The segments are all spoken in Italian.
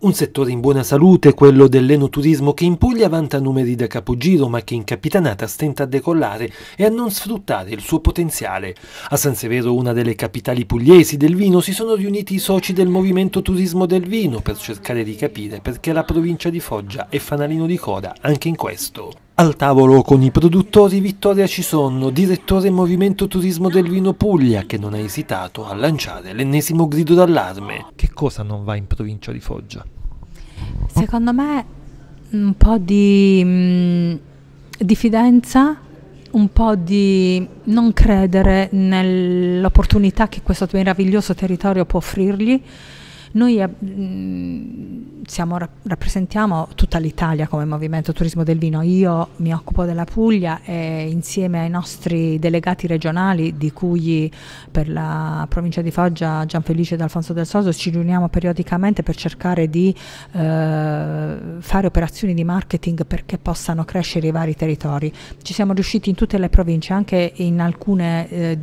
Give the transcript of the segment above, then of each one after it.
Un settore in buona salute, quello dell'enoturismo che in Puglia vanta numeri da capogiro ma che in Capitanata stenta a decollare e a non sfruttare il suo potenziale. A San Severo, una delle capitali pugliesi del vino, si sono riuniti i soci del Movimento Turismo del Vino per cercare di capire perché la provincia di Foggia è fanalino di coda anche in questo. Al tavolo con i produttori Vittoria Cisonno, direttore Movimento Turismo del Vino Puglia, che non ha esitato a lanciare l'ennesimo grido d'allarme. Che cosa non va in provincia di Foggia? Secondo me un po' di mm, diffidenza, un po' di non credere nell'opportunità che questo meraviglioso territorio può offrirgli. Noi mm, siamo, rappresentiamo tutta l'Italia come Movimento Turismo del Vino. Io mi occupo della Puglia e insieme ai nostri delegati regionali, di cui per la provincia di Foggia Gianfelice ed Alfonso del Soso, ci riuniamo periodicamente per cercare di eh, fare operazioni di marketing perché possano crescere i vari territori. Ci siamo riusciti in tutte le province, anche in alcune eh,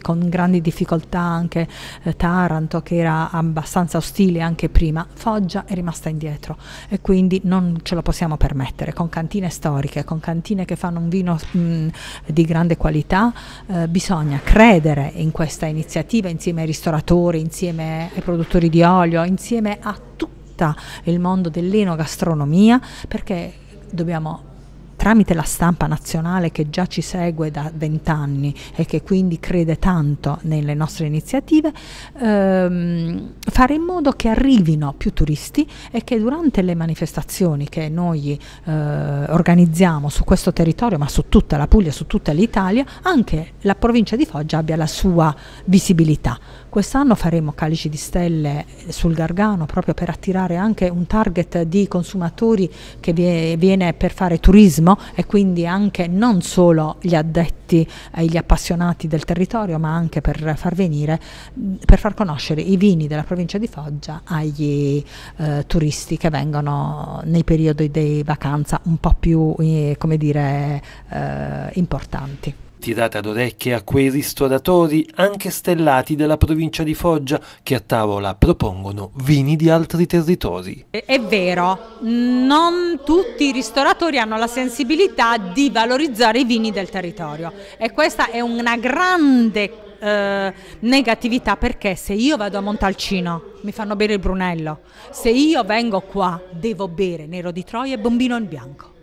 con grandi difficoltà, anche eh, Taranto che era abbastanza ostile anche prima. Foggia è rimasta indietro e quindi non ce lo possiamo permettere con cantine storiche, con cantine che fanno un vino mh, di grande qualità, eh, bisogna credere in questa iniziativa insieme ai ristoratori, insieme ai produttori di olio, insieme a tutto il mondo dell'enogastronomia perché dobbiamo tramite la stampa nazionale che già ci segue da vent'anni e che quindi crede tanto nelle nostre iniziative, ehm, fare in modo che arrivino più turisti e che durante le manifestazioni che noi eh, organizziamo su questo territorio, ma su tutta la Puglia, su tutta l'Italia, anche la provincia di Foggia abbia la sua visibilità. Quest'anno faremo calici di stelle sul Gargano proprio per attirare anche un target di consumatori che viene per fare turismo e quindi anche non solo gli addetti e gli appassionati del territorio ma anche per far venire, per far conoscere i vini della provincia di Foggia agli eh, turisti che vengono nei periodi di vacanza un po' più eh, come dire, eh, importanti tirata d'orecchie a quei ristoratori anche stellati della provincia di Foggia che a tavola propongono vini di altri territori. È vero, non tutti i ristoratori hanno la sensibilità di valorizzare i vini del territorio e questa è una grande eh, negatività perché se io vado a Montalcino mi fanno bere il Brunello, se io vengo qua devo bere Nero di Troia e Bombino in bianco.